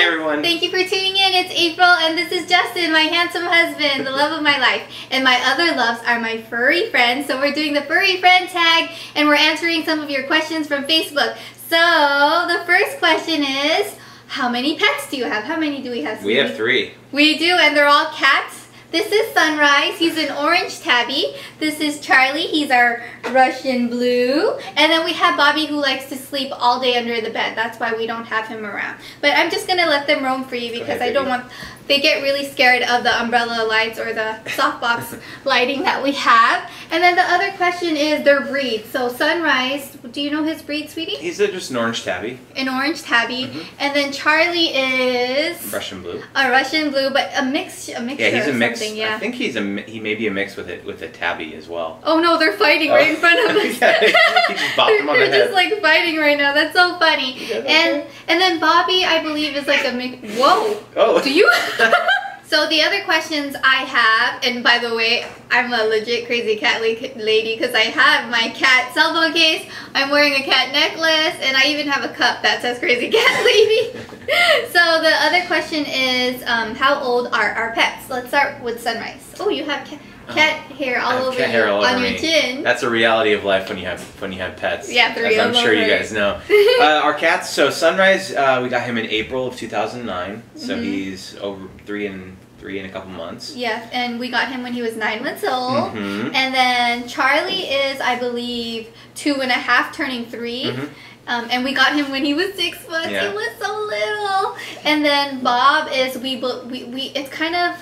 Hey everyone! Thank you for tuning in. It's April and this is Justin, my handsome husband, the love of my life. And my other loves are my furry friends. So we're doing the furry friend tag and we're answering some of your questions from Facebook. So the first question is, how many pets do you have? How many do we have? We have three. We do and they're all cats. This is Sunrise. He's an orange tabby. This is Charlie. He's our Russian blue. And then we have Bobby who likes to sleep all day under the bed. That's why we don't have him around. But I'm just going to let them roam free because ahead, I don't want... They get really scared of the umbrella lights or the softbox lighting that we have. And then the other question is their breed. So Sunrise, do you know his breed, sweetie? He's a, just an orange tabby, An orange tabby. Mhm. And then Charlie is Russian blue. a Russian blue, but a mix, a mixture Yeah, he's a mix. Yeah. I think he's a he may be a mix with it with a tabby as well. Oh no, they're fighting right in front of us. Oh. yeah, he just bopped him on they're the head. just like fighting right now. That's so funny. You guys And okay? and then Bobby, I believe, is like a mix. Whoa. oh, Do you? so the other questions I have, and by the way, I'm a legit crazy cat lady because I have my cat cell phone case. I'm wearing a cat necklace, and I even have a cup that says crazy cat lady. so the other question is, um, how old are our pets? Let's start with Sunrise. Oh, you have cat, cat hair all over cat hair all on over your me. chin. That's a reality of life when you have when you have pets. Yeah, three as I'm sure you guys know. uh, our cats. So Sunrise, uh, we got him in April of 2009. So Mhm. he's over three and three in a couple months. Yes, and we got him when he was nine months old. Mhm. And then Charlie is, I believe, two and a half, turning 3 Mhm. Um, and we got him when he was six months. Yeah. He was so little. And then Bob is we we we. It's kind of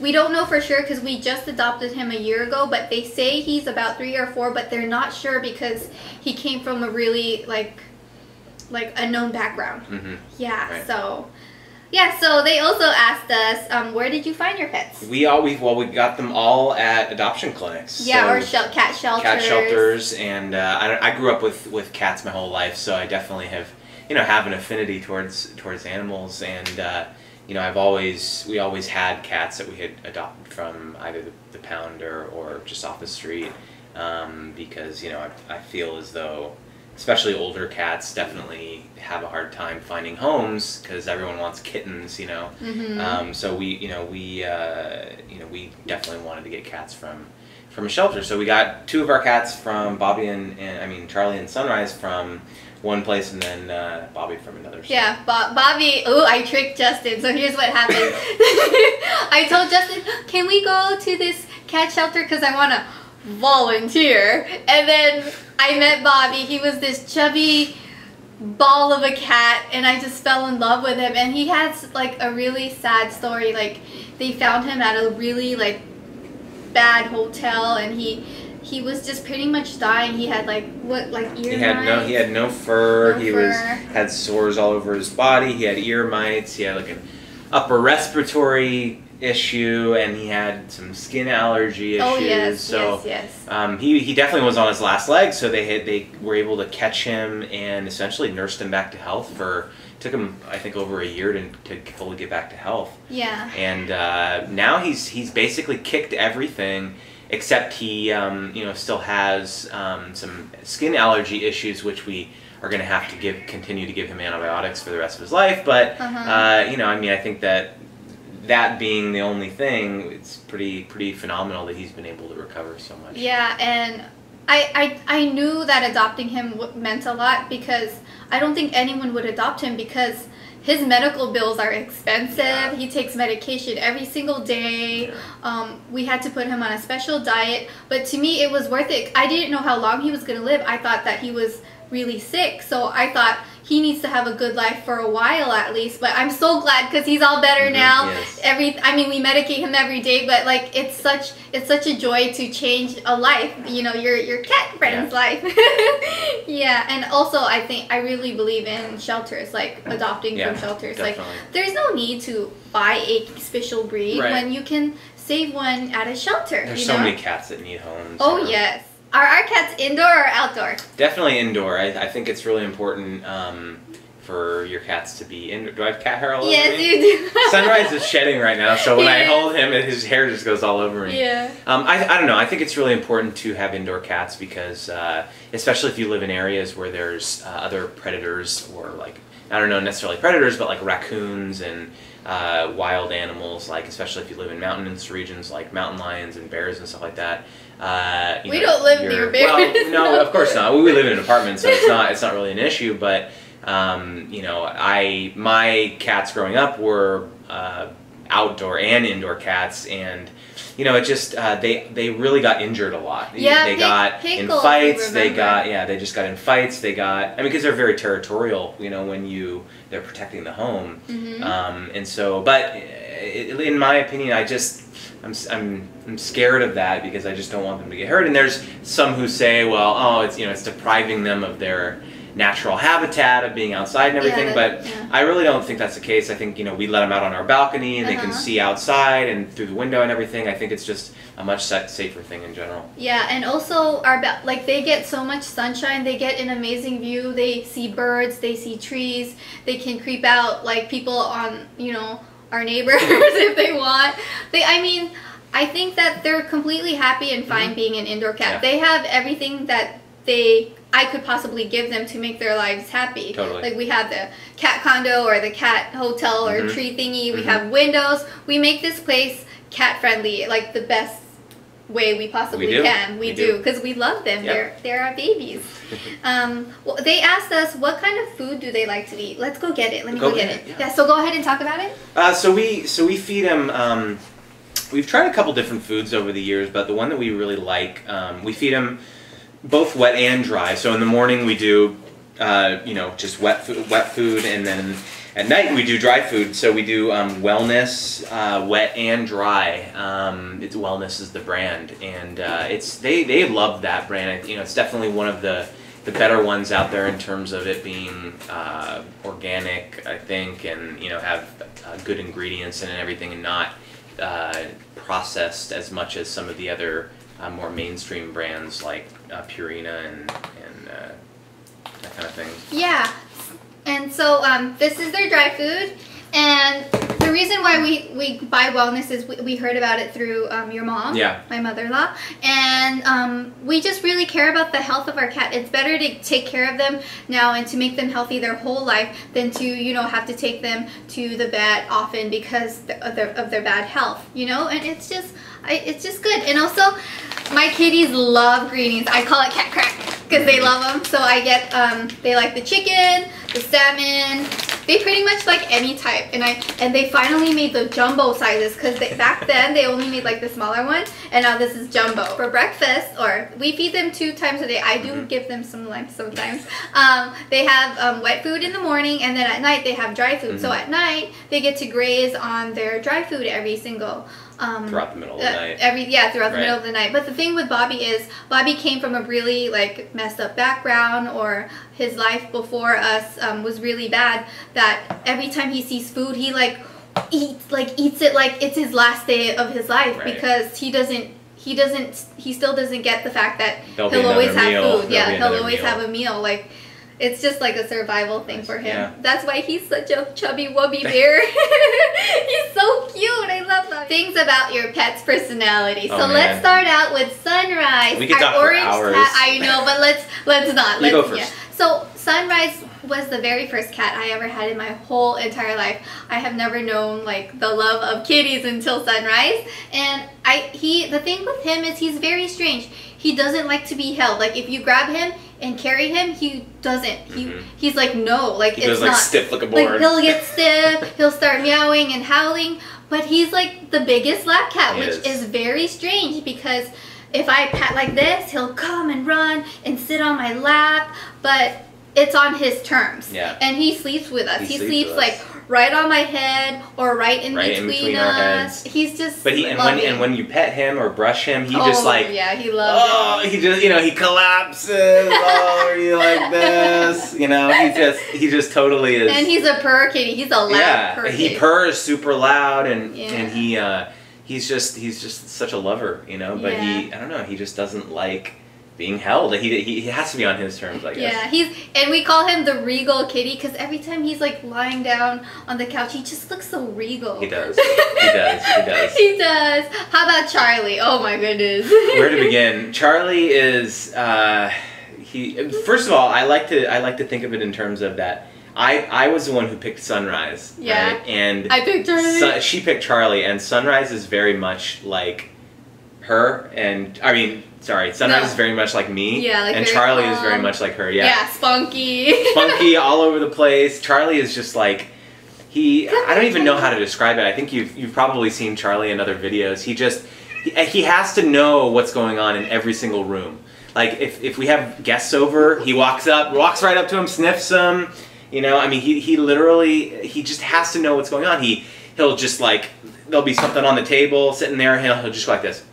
we don't know for sure because we just adopted him a year ago. But they say he's about three or four, but they're not sure because he came from a really like like unknown background. Mhm. Yeah. Right. So. Yeah, so they also asked us, um, where did you find your pets? We all we well we got them all at adoption clinics. Yeah, So- or shel- cat shelters. cat shelters and uh, I, I grew up with, with cats my whole life so i definitely have you know have an affinity towards towards animals and uh, you know i've always we always had cats that we had adopted from either the, the pound or, or just off the street um, because you know I, I feel as though especially older cats definitely have a hard time finding homes because everyone wants kittens you know Mm-hmm. um, so we, you know, we, uh, you know, we definitely wanted to get cats from, from a shelter. So we got two of our cats from Bobby and, and I mean Charlie and Sunrise from one place, and then uh, Bobby from another. So- Yeah, Bo- Bobby. Oh, I tricked Justin. So here's what happened. I told Justin, "Can we go to this cat shelter? Because I want to volunteer." And then I met Bobby. He was this chubby ball of a cat, and I just fell in love with him. And he has like a really sad story. Like they found him at a really like bad hotel, and he. He was just pretty much dying. He had like what, like ear He had no, he had no fur. No he was had sores all over his body. He had ear mites. He had like an upper respiratory issue, and he had some skin allergy issues. Oh yes, so yes, yes. Um, he, he definitely was on his last leg, so they had, they were able to catch him and essentially nursed him back to health for took him I think over a year to, to fully get back to health. Yeah. And uh, now he's he's basically kicked everything except he um, you know still has um, some skin allergy issues which we are going to have to give continue to give him antibiotics for the rest of his life. But Uh-huh. uh, you know I mean I think that that being the only thing, it's pretty pretty phenomenal that he's been able to recover so much. Yeah, and I, I I knew that adopting him meant a lot because I don't think anyone would adopt him because his medical bills are expensive. Yeah. He takes medication every single day. Yeah. Um, we had to put him on a special diet, but to me it was worth it. I didn't know how long he was gonna live. I thought that he was really sick, so I thought he needs to have a good life for a while at least. But I'm so glad because he's all better Mhm, now yes. every i mean we medicate him every day but like it's such it's such a joy to change a life you know your your cat friend's life yeah and also i think i really believe in shelters like adopting Yeah, from shelters like there's no need to buy a special breed Right. when you can save one at a shelter There's you so know? many cats that need homes. oh yes are our cats indoor or outdoor Definitely indoor. I, I think it's really important um, for your cats to be indoor. Do I have cat hair all over yes me? you do Sunrise is shedding right now, so when I hold him, his hair just goes all over me. yeah Um, I, I don't know. I think it's really important to have indoor cats because, uh, especially if you live in areas where there's uh, other predators or like I don't know necessarily predators, but like raccoons and uh, wild animals, like especially if you live in mountainous regions like mountain lions and bears and stuff like that. Uh, We know, don't live near bears. Well, no, of course not. We, live in an apartment, so it's not it's not really an issue. But um, you know, I my cats growing up were uh, outdoor and indoor cats, and you know, it just uh, they they really got injured a lot. Yeah, they Pic- got in fights. They got yeah, they just got in fights. They got I mean, because they're very territorial. You know, when you they're protecting the home, Mhm. um, and so, but in my opinion, I just I'm, I'm I'm scared of that because I just don't want them to get hurt. And there's some who say, well, oh, it's you know, it's depriving them of their natural habitat of being outside and everything. Yeah, but yeah. I really don't think that's the case. I think you know we let them out on our balcony and they can Uh-huh. see outside and through the window and everything. I think it's just a much safer thing in general. Yeah, and also our ba- like they get so much sunshine. They get an amazing view. They see birds. They see trees. They can creep out like people on you know our neighbors if they want. They, I mean, I think that they're completely happy and fine being an indoor cat. Mm-hmm. Yeah. They have everything that they I could possibly give them to make their lives happy. Totally. Like we have the cat condo or the cat hotel or Mhm. tree thingy. We Mhm. have windows. We make this place cat friendly, like the best way we possibly We can. We, We do because we love them. Yep. They're they're our babies. um, well, they asked us what kind of food do they like to eat. Let's go get it. Let me go, Go get get it. it, Yeah. yeah. So go ahead and talk about it. Uh, so we so we feed them. Um, we've tried a couple different foods over the years, but the one that we really like, um, we feed them both wet and dry. So in the morning we do, uh, you know, just wet food, wet food, and then at night we do dry food. So we do um, wellness, uh, wet and dry. Um, it's wellness is the brand, and uh, it's they they love that brand. You know, it's definitely one of the the better ones out there in terms of it being uh, organic, I think, and you know have uh, good ingredients in it and everything, and not uh, processed as much as some of the other uh, more mainstream brands like Purina and and that kind of thing. Yeah. And so um, this is their dry food. And the reason why we, we buy wellness is we, we heard about it through um, your mom, Yeah. my mother-in-law, and um, we just really care about the health of our cat. It's better to take care of them now and to make them healthy their whole life than to you know have to take them to the vet often because of their, of their bad health. You know, and it's just it's just good. And also, my kitties love greenies. I call it cat crack because they love them. So I get um, they like the chicken, the salmon. They pretty much like any type, and I and they finally made the jumbo sizes because back then they only made like the smaller one, and now this is jumbo for breakfast. Or we feed them two times a day. I do Mhm. give them some lunch sometimes. Um, they have um, wet food in the morning, and then at night they have dry food. So Mhm. at night they get to graze on their dry food every single. Um, Throughout the middle of the uh, night. Every yeah, throughout the Right. middle of the night. But the thing with Bobby is Bobby came from a really like messed up background, or his life before us um, was really bad. That every time he sees food, he like eats like eats it like it's his last day of his life Right. because he doesn't. He doesn't. He still doesn't get the fact that There'll he'll always have meal. food. There'll Yeah, he'll always meal. have a meal. Like it's just like a survival thing for him. Yeah. That's why he's such a chubby wubby bear. he's so cute. I love that. Things about your pet's personality. Oh, so man. let's start out with Sunrise. We could Our talk for orange hours. cat. I know, but let's let's not. You Let's, go first. So Sunrise was the very first cat I ever had in my whole entire life. I have never known like the love of kitties until Sunrise. And I he the thing with him is he's very strange. He doesn't like to be held. Like if you grab him and carry him, he doesn't. He Mhm. he's like no, like he goes like stiff like a board. Like he'll get stiff, he'll start meowing and howling, but he's like the biggest lap cat, He which is. is very strange because if I pat like this, he'll come and run and sit on my lap, but it's on his terms. Yeah. And he sleeps with us. He He, sleeps sleeps, like us. Right on my head or right in, Right in between, between our us. heads. He's just But he and when and when you pet him or brush him, he oh, just like yeah, he loves oh, it. he just you know he collapses. oh, are you like this? You know, he just he just totally is. And he's a purr kitty. He's a loud yeah, purr he purrs super loud and Yeah. and he uh, he's just he's just such a lover, you know. But he I don't know, he just doesn't like being held. He he, he has to be on his terms, I guess. Yeah, he's and we call him the regal kitty because every time he's like lying down on the couch, he just looks so regal. He does. He does. He does. he does. How about Charlie? Oh my goodness. Where to begin? Charlie is uh, he. First of all, I like to I like to think of it in terms of that. I I was the one who picked Sunrise. Yeah. right? And I picked Charlie. Sun- she picked Charlie, and Sunrise is very much like her, and I mean, sorry, Sunrise No. is very much like me. Yeah, like and Charlie is very much like her. yeah. Yeah, spunky. funky all over the place. Charlie is just like he. I don't even know how to describe it. I think you've you've probably seen Charlie in other videos. He just he, he has to know what's going on in every single room. Like if if we have guests over, he walks up, walks right up to him, sniffs them. You know, I mean, he he literally he just has to know what's going on. He he'll just like there'll be something on the table sitting there, and he'll he'll just go like this,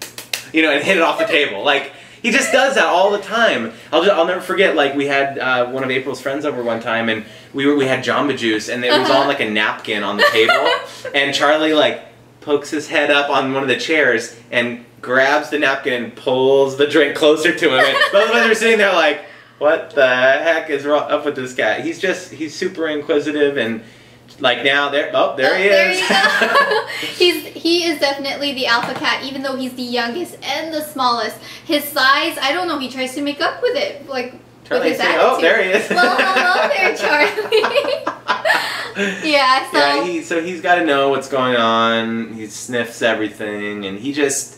you know, and hit it off the table like. He just does that all the time. I'll, just, I'll never forget. Like we had uh, one of April's friends over one time, and we were we had Jamba Juice, and it was Uh-huh. on like a napkin on the table, and Charlie like pokes his head up on one of the chairs and grabs the napkin and pulls the drink closer to him. And both of us are sitting there like, what the heck is wrong up with this guy? He's just he's super inquisitive and like now there oh there Oh, he there is. you go. he's he is definitely the alpha cat, even though he's the youngest and the smallest. His size, I don't know. He tries to make up with it, like Charlie, with his oh, attitude. oh there he is. Well, hello there, Charlie. yeah. So yeah, he so he's got to know what's going on. He sniffs everything, and he just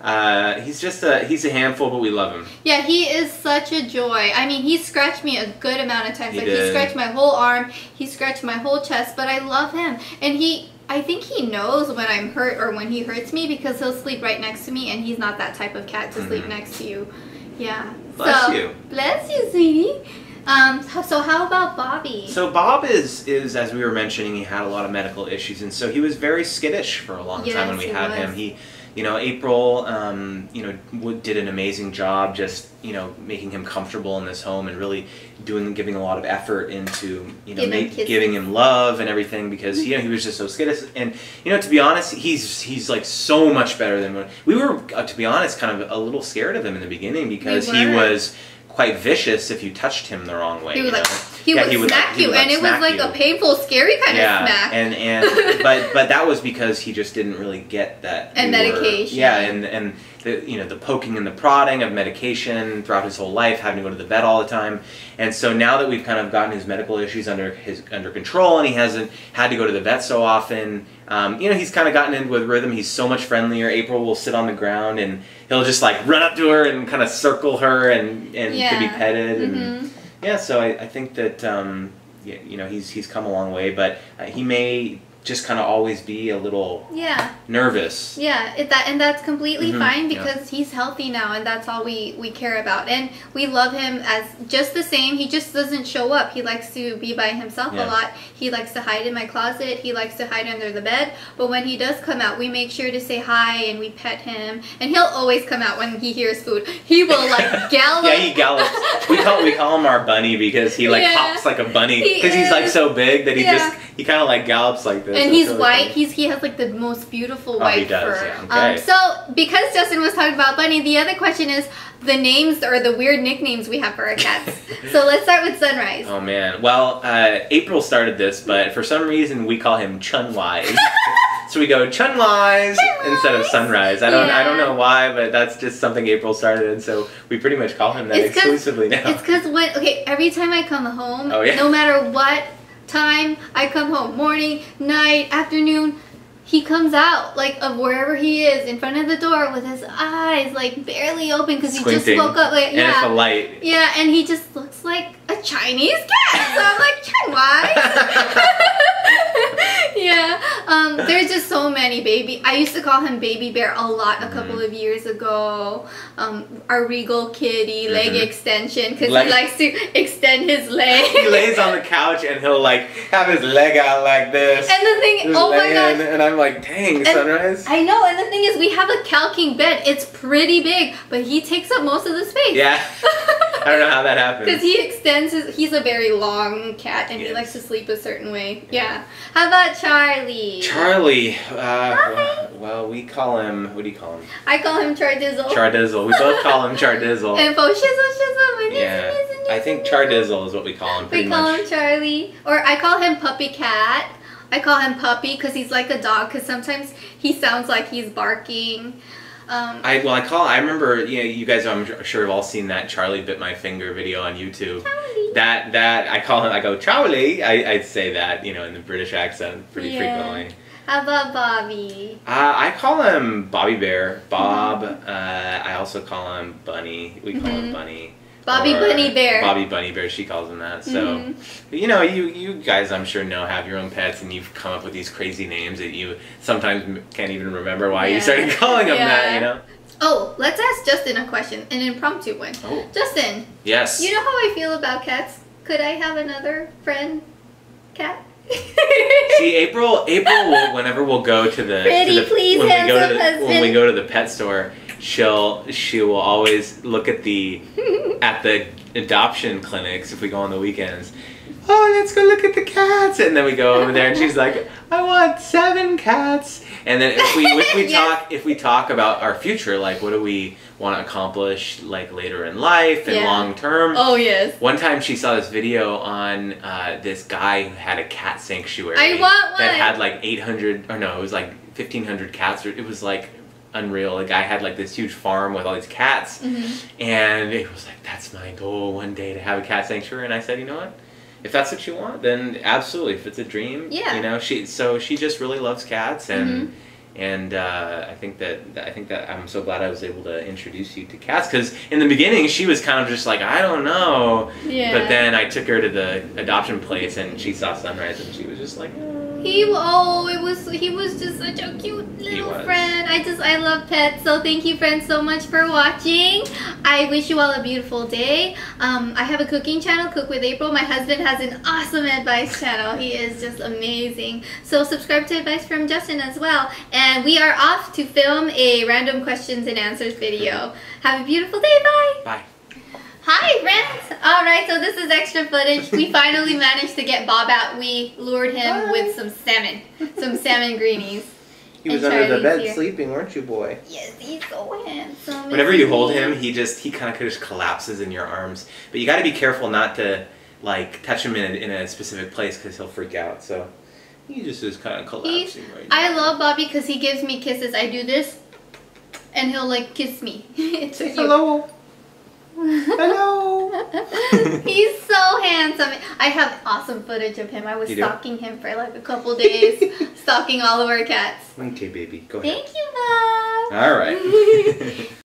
uh, he's just a he's a handful, but we love him. Yeah, he is such a joy. I mean, he scratched me a good amount of times. He like he scratched my whole arm, he scratched my whole chest, but I love him. And he I think he knows when I'm hurt or when he hurts me because he'll sleep right next to me and he's not that type of cat to sleep Mhm. next to you. Yeah. Bless so, you. Bless you, sweetie. Um so how about Bobby? So Bob is is as we were mentioning, he had a lot of medical issues, and so he was very skittish for a long time when we had was. him. He, you know, April, um, you know, did an amazing job just you know making him comfortable in this home and really doing giving a lot of effort into you know Give him giving him love and everything because you know he was just so skittish. And you know to be honest he's he's like so much better than when we were uh, to be honest kind of a little scared of him in the beginning because he was quite vicious if you touched him the wrong way he would like know? he Yeah, would he would, like- smack he you would, and like, it was like you. a painful, scary kind yeah, of smack. and and but but that was because he just didn't really get that. And we were- medication. yeah, and and the you know the poking and the prodding of medication throughout his whole life, having to go to the vet all the time, and so now that we've kind of gotten his medical issues under his under control, and he hasn't had to go to the vet so often. Um, you know, he's kind of gotten into with rhythm. He's so much friendlier. April will sit on the ground and he'll just like run up to her and kind of circle her and and to be petted. And, Mhm. yeah, so I, I think that um, you know he's he's come a long way, but uh, he may just kind of always be a little Yeah. nervous. Yeah, it, that and that's completely Mhm, fine yeah. because he's healthy now, and that's all we we care about. And we love him as just the same. He just doesn't show up. He likes to be by himself Yeah. a lot. He likes to hide in my closet. He likes to hide under the bed. But when he does come out, we make sure to say hi and we pet him. And he'll always come out when he hears food. He will like gallop. yeah, he gallops. We call we call him our bunny because he like Yeah. hops like a bunny He because he's like so big that he Yeah. just he kind of like gallops like this. And he's really white. funny. He's he has like the most beautiful Oh, white he does, fur. yeah, okay. Um, so because Justin was talking about Bunny, the other question is the names or the weird nicknames we have for our cats. so let's start with Sunrise. Oh man. Well, uh, April started this, but for some reason we call him Chunwise. so we go Chunwise instead of Sunrise. I don't I don't know why, but that's just something April started, and so we pretty much call him that It's exclusively now. It's because when okay, every time I come home, Oh, yeah? no matter what time I come home, morning, night, afternoon, he comes out like of wherever he is in front of the door with his eyes like barely open because he just woke up. Like and it's a yeah, light. yeah, and he just looks like a Chinese cat. So I'm like, Chinwise. yeah, um, there's just so many baby. I used to call him Baby Bear a lot a couple Mhm. of years ago. Um, our regal kitty leg Mhm. extension because he likes to extend his leg. he lays on the couch and he'll like have his leg out like this. and the thing, oh my gosh. And I'm like, dang, sunrise. I know, and the thing is, we have a Cal King bed. It's pretty big, but he takes up most of the space. yeah. I don't know how that happens. Because he extends his, he's a very long cat and he likes to sleep a certain way. Yeah. How about Charlie? Charlie, uh, Hi. well, we call him, what do you call him? I call him Chardizzle. Chardizzle. We both call him Chardizzle. And for shizzle shizzle, Yeah. I think Chardizzle is what we call him We call much. him Charlie. Or I call him Puppy Cat. I call him Puppy because he's like a dog because sometimes he sounds like he's barking. Um, I well, I call. I remember. You know, you guys. I'm sure have all seen that Charlie bit my finger video on YouTube. Charlie. That that I call him. I go Charlie. I I'd say that you know in the British accent pretty Yeah. frequently. How about Bobby? Uh, I call him Bobby Bear, Bob. Uh, I also call him Bunny. We call him Mhm. Bunny. Bobby Bunny Bear. Bobby Bunny Bear. She calls him that. So. Mhm. You know, you you guys, I'm sure know have your own pets, and you've come up with these crazy names that you sometimes can't even remember why you started calling them that. You know. Oh, let's ask Justin a question, an impromptu one. Oh Justin, yes. you know how I feel about cats? Could I have another friend cat? See, April. April. Will, whenever we'll go to the, Pretty to the please, when we go to the when we go to the pet store, she'll she will always look at the at the adoption clinics if we go on the weekends. Oh, let's go look at the cats, and then we go over there, and she's like, "I want seven cats." And then if we if we Yes. talk if we talk about our future, like what do we want to accomplish, like later in life and Yeah. long term. oh yes. One time she saw this video on uh, this guy who had a cat sanctuary. I want That had like 800, or no, it was like 1,500 cats. Or it was like unreal. The guy had like this huge farm with all these cats. Mhm. And it was like, that's my goal one day to have a cat sanctuary. And I said, you know what? If that's what you want, then absolutely. If it's a dream, Yeah. you know, she so she just really loves cats and Mhm. And uh, I think that I think that I'm so glad I was able to introduce you to cats because in the beginning she was kind of just like I don't know, Yeah. but then I took her to the adoption place and she saw Sunrise and she was just like, "Oh." He oh it was he was just such a cute little friend. I just I love pets. So thank you friends so much for watching. I wish you all a beautiful day. Um, I have a cooking channel, Cook with April. My husband has an awesome advice channel. He is just amazing. So subscribe to Advice from Justin as well. And we are off to film a random questions and answers video. Have a beautiful day. Bye. bye. Hi, friends! Alright, so this is extra footage. We finally managed to get Bob out. We lured him with some salmon. Some salmon greenies. He was And under the bed here. sleeping, weren't you, boy? Yes, he's so handsome. Whenever you hold him, he just he kind of just collapses in your arms. But you got to be careful not to like touch him in a, in a specific place because he'll freak out. So he just is kind of collapsing right now. I love Bobby because he gives me kisses. I do this, and he'll like kiss me. it's Say cute. hello. Hello. He's so handsome. I have awesome footage of him. I was You do? stalking him for like a couple days, stalking all of our cats. Okay, baby, go ahead. Thank you, Bob. All right.